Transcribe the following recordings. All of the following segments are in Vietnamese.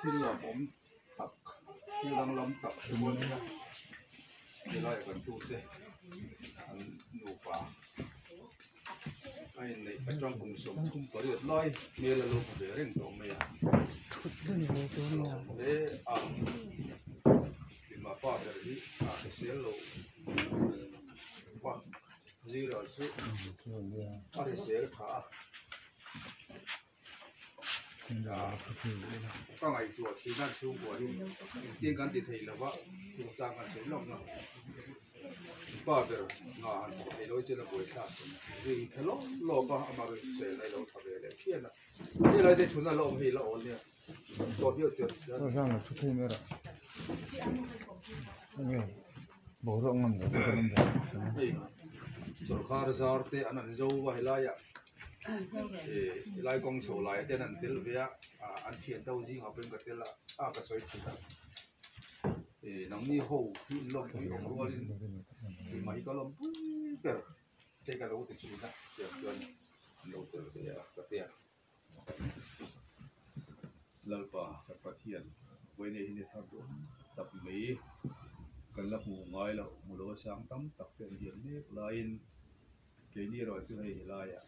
ที่เราผมตักที่ลังลำตักสมุนไพรที่ไล่กันตู้เสอันหนูป่าไอ้ในกระจ้องกุมสมกุมก็เรียบร้อยเมื่อเราลงไปเร่งตรงเมีย เอ๊ะอ่ะที่มาป้าเดี๋ยวนี้อ่ะเสียโลว่า zero สุดอ่ะเสียขา các ngày chùa chỉ ra siêu của đi tiên cán thì thầy là vợ cũng ra cả sớm lòng nào bao giờ ngà thầy nói chỉ là buổi sáng vì thế lỗ lỗ bao mà bị sể lại lỗ thằng này phiền là thế này thì chúng ta lỗ thì lỗ nè lỗ nhiều chuyện tôi sang là chút thêm nữa rồi nghe bố rộng lắm rồi bố rộng lắm rồi จนข้าราชการเตะอันนั้นจะว่าให้ลายอ่ะ thì lại con sầu lại tên anh tên là à anh chuyện đâu gì học bên cái tên là à cái sợi chỉ thì nóng như hồ thì lồng thì ông luôn. Thì mà cái lồng cái cái cái đâu thì chỉ là chuyện chuyện đâu từ cái cái tiền. Lal pa ka pathian với này hình thằng đó tập mỹ cần lập mù ngói là mù lúa sáng tắm tập tiền hiểm nếp lain cái này rồi sẽ hay lại à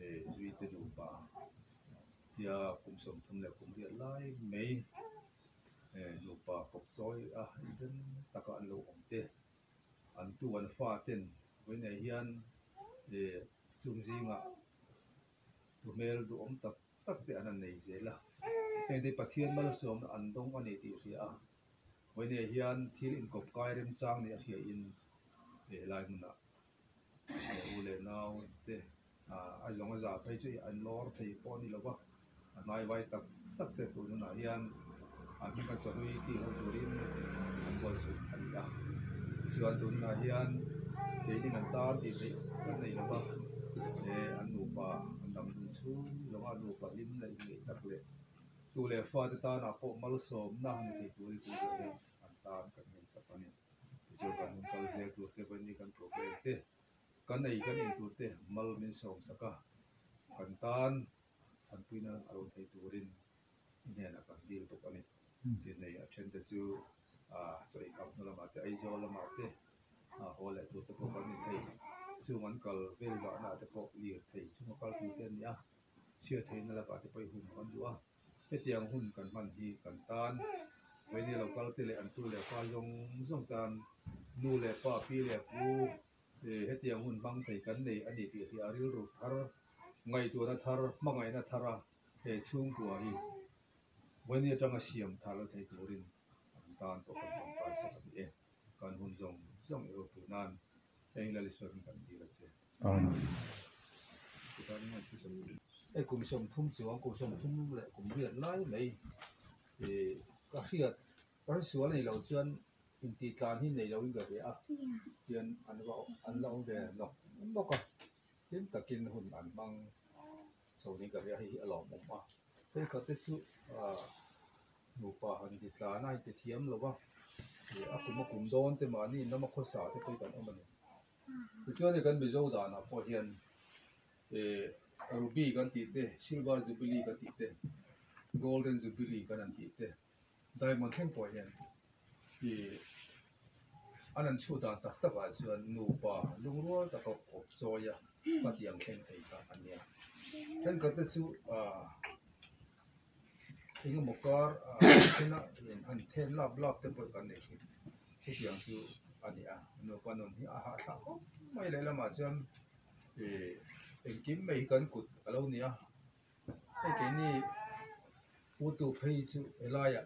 để duy tư đủ pa thì à, cũng sống thâm lệ cũng hiện lại mấy đủ pa cọc soi à đến tất cả anh lũ ông tê ăn tu, ăn pha tên với này hiền, để chung gì ngạ. Tụi mê đủ ông tập tập để ăn này dễ là thế thì bắt thiên mà sớm ăn đông, ăn ấy thì à với này hiền thiên in cọc cai rem trang này thì in để lại mình ạ để u lên nào thế ai giống như thấy chứ anh lo thấy có đi đâu anh à? à, nói vậy tập tập để tụi nó hiền anh? Cái chỗ này thì họ tụi đi, anh có sự anh à sự anh tụi nó hiền thế thì người ta thì thấy cái này là bao để anh nụ bà anh đâm chú giống anh nụ bà lim này thì tập lệ tu le fa ta ta na ko mal som na ni ki tu tu de an ta kan ni sa pa ni jo kan hun kal se tu te ban ni kan problem te kan nei kan in tu te mal min som saka kan tan an pi na aro thei tu rin ne na kan dil to kan ni ti nei a chen te chu a choi kam no la ma te ai zo la ma te a ho le tu te ko kan ni thei chu man kal vel ba na te ko li thei chu ma kal tu te ni a sia thei na la ba te pai hun kan du a เตียงหุ่นกันมันทีกันตานไว้นี่เราก็ติเลอันตุเล hết tiếng hồn băng thầy cắn này anh đi thì ở riu rụt thar ngày chùa ta thar mà ngày ta thar để chung của hi vấn đề trong asiam thar là thầy cổ rin tan tổ công bằng phải sẽ bị em. Còn hun rồng rồng yêu phụ nan. Đây là lịch sử cần đi là gì ai cùng sống thung chúa cùng sống thung lại cùng biển lái này thì các hiện các số này lâu chân hin ti kan hin nei lo in ga be a tian an lo an lo de no mo ka tin takin hun an mang so ni ga be hi a lo mo ma thế ka te su a nu pa han ti ta nai te thiam lo ba ye a ku ma kum don te ma ni na ma kho sa te pe kan o ma ni ti so ni kan be zo da na po hian e ruby kan ti te silver jubilee kan ti te golden jubilee kan an ti te diamond hen po hian này lâu cái à tiền ăn vào lâu nó nó cả hồn ăn bằng sau này cái hay ở lòng mà thế có cái số à nụ pa hành thì ta này thì thiếm lâu ba thì à một thì mà nó mà thì thì này dâu đàn à phổ hiện thì ruby kan ti te silver jubilee kan ti te golden jubilee kan an ti te diamond hen po yan ki anan chu da tak tak a chuan nu pa lung rual ta ko op soya pa tiang khen thei ka an ya chen ka te chu a inga mokar a thena in an then lap lap te po kan ne ki ki tiang chu ani a nu pa non hi a ha tha ko mai le lama chuan e em kiếm mấy cân cụt ở lâu nè cái cái này u tu phê chu elai à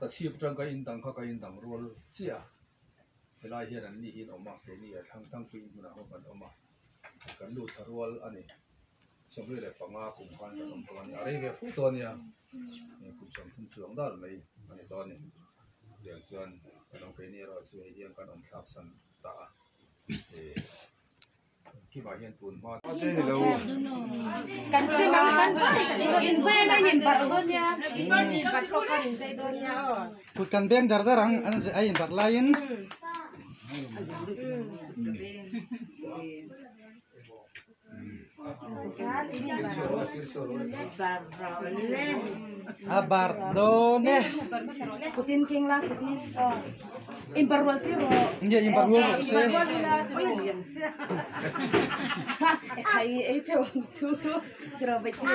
ta siap trang cái in đằng khác cái in đằng rồi chi à elai hiện anh đi in oma cái này thằng thằng phi mình học phần oma cái lụt thar rồi anh ấy xong rồi lại bằng ngã cùng quan cái ông quan ở đây về phút thôi nè cũng xong thung trưởng đó là mấy anh ấy đó nè liền xuân cái ông cái này rồi xuôi hiện cái ông tháp sân ta khi mà hiện tuần hoa có chơi lâu kan se bang kan in se ga nin bar don ya in bar ko kan in se don ya Kut kan deng jar darang an se ayin bat lain. Abar done. Putin king lah, putin. Oh. Imbarwal-tiro. Hindi, yung barwal kasi. Imbarwal nila. Ay, ito ang suro. Grabe ko.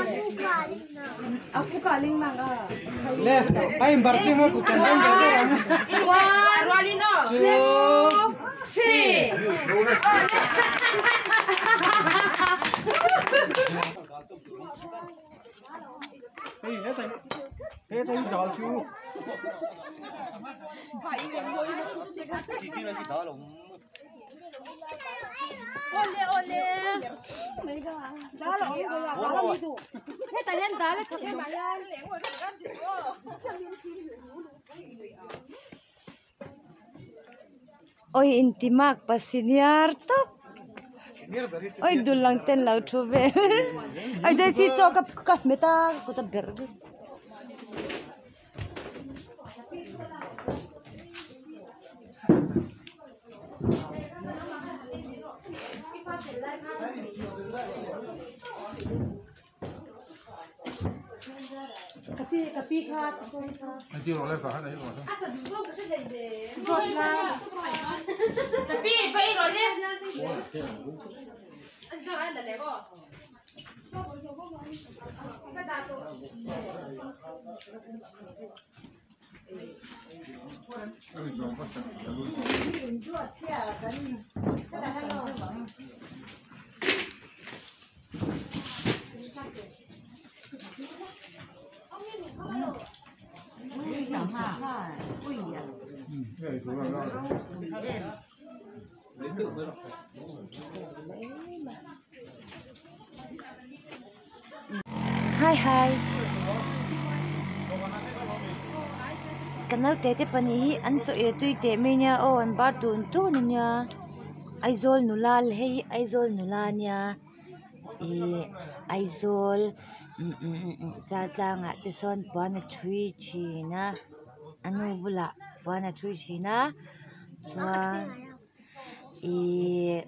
Ako kaling na ka. Le, ay, imbarchi mo. Kutandang ganda. One, Two, three. Hey, hey, hey, hey, hey, hey, hey, hey, hey, hey, hey, Oleh oleh. Hei. Oi intimak pasiniar top. Oi dulang ten lau thube. Ai jadi si chokap kaf meta kota berbe. Kapi Kapi, kapi ka. Sorry ka. Nanti oleh ka hanai lo. Zot na. Tapi, pa iro le. Anjo ay dale ko. Eh, tu lah. Hai hai. Kanal te te pani hi an cho e tui te me nya o an bar tu tu ni nya. Ai zol nulal hei ai zol nulania. E ai zol cha cha nga te son bana chui chi na. Anu bula bana chui chi na. Chuan e